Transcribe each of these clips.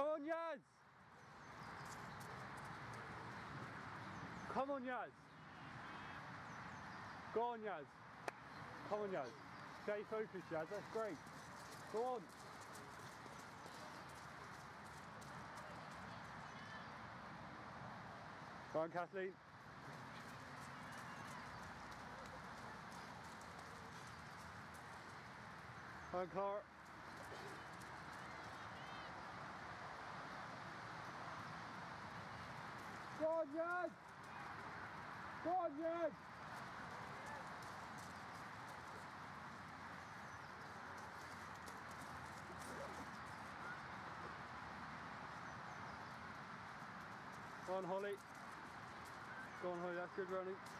Come on, Yaz! Come on, Yaz! Go on, Yaz! Come on, Yaz! Stay focused, Yaz, that's great! Go on! Go on, Kathleen! Go on, Clara! Go on, Yaz! Go on, Yaz! Go on, Holly. Go on, Holly, that's good running.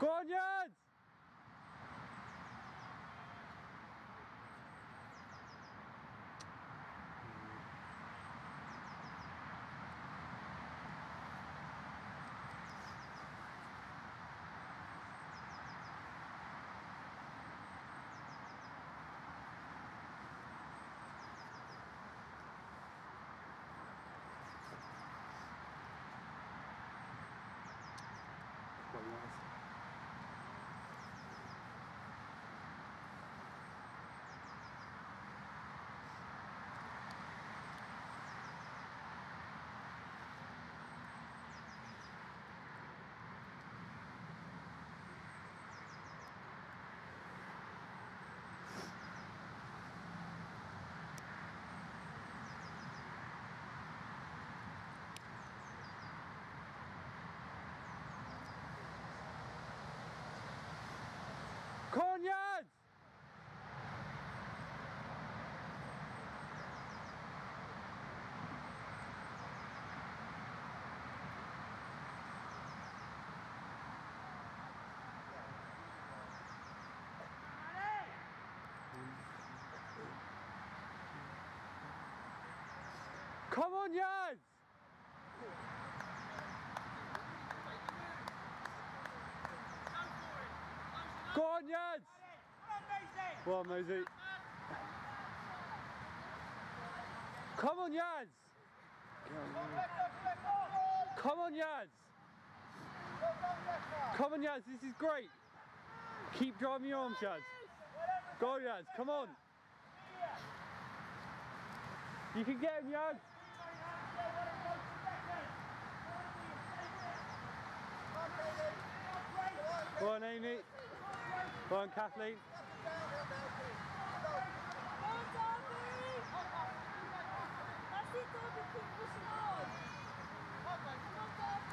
Go on, Yaz! Come on, Yaz! Go on, Yaz! Go on. Come on, Yaz! Come on, Yaz! Come on, Yaz, this is great! Keep driving your arms, Yaz. Go, Yaz, come on! You can get him, Yaz! Go on, Amy. Go on, Kathleen. That's it, Darby, keep pushing on. Come on, Darby.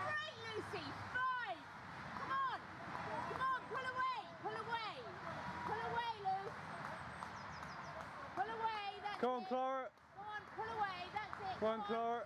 Great, Lucy. Five. Come on. Come on. Pull away. Pull away. Pull away, Lou. Pull away. That's Come on, it. Clara. Go on. Pull away. That's it. Go on, Clara.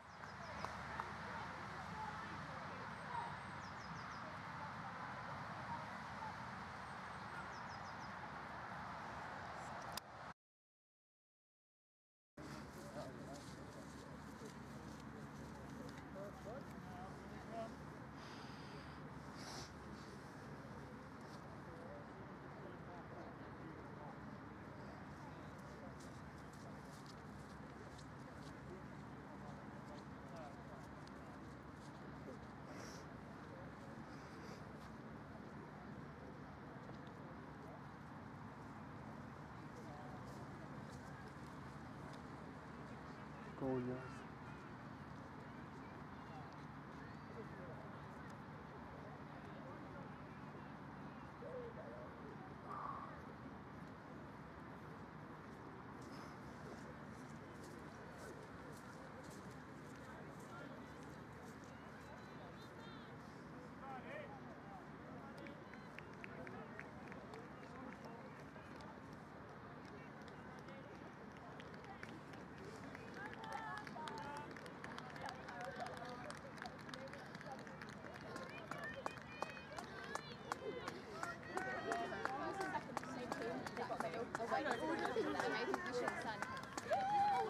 Go on,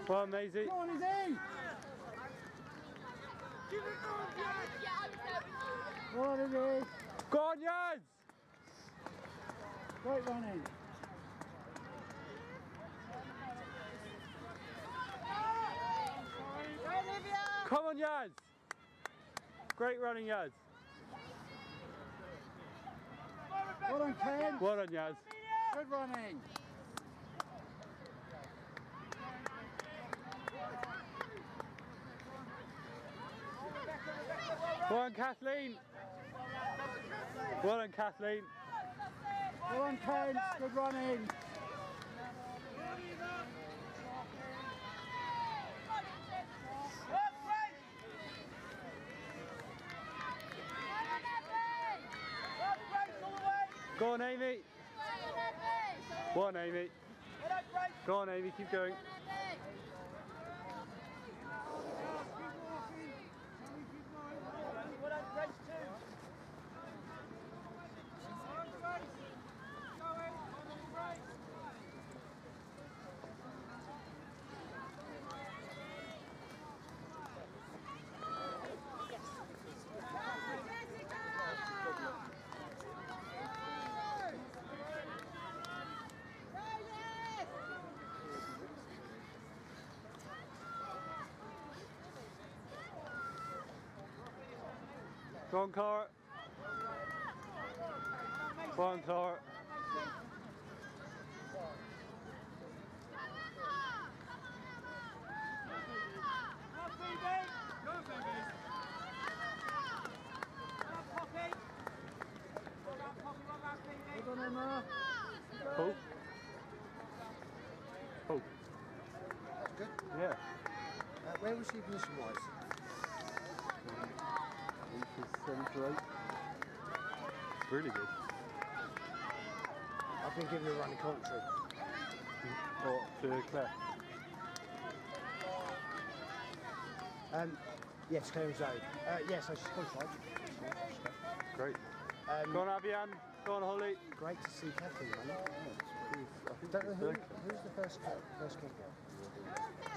Well, on, Maisie. Come on, Izzy! Come on, Izzy! Go on, Yaz! Great running. Come on, Yaz! Great running, Yaz. Well done, Ken. Well done, Yaz. Good running. Well done, Kathleen. Well done, Kathleen. Well done, Ken. Good running. Go on, Amy. Go on, Amy. Go on, Amy. Keep going. Go on, Clara. Go on, Clara. Well done, Emma. Hope. Hope. That's good. Yeah. Uh, where was she position wise? seven to eight. Really good. I've been giving her a running commentary. Or to Claire. Um, yes, Claire Zoe. Uh, yes, I she's qualified. Great. Um, Go on, Abian. Go on, Holly. Great to see Kathleen, man. I Don't know who, who's the first girl, first kid girl.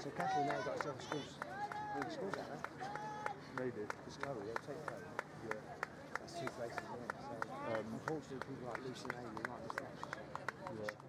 So Kathleen now got herself a school, really schools out. Maybe. Discovery, they'll take her two places it So um, unfortunately, people like Lucy and Amy like the statues. Yeah.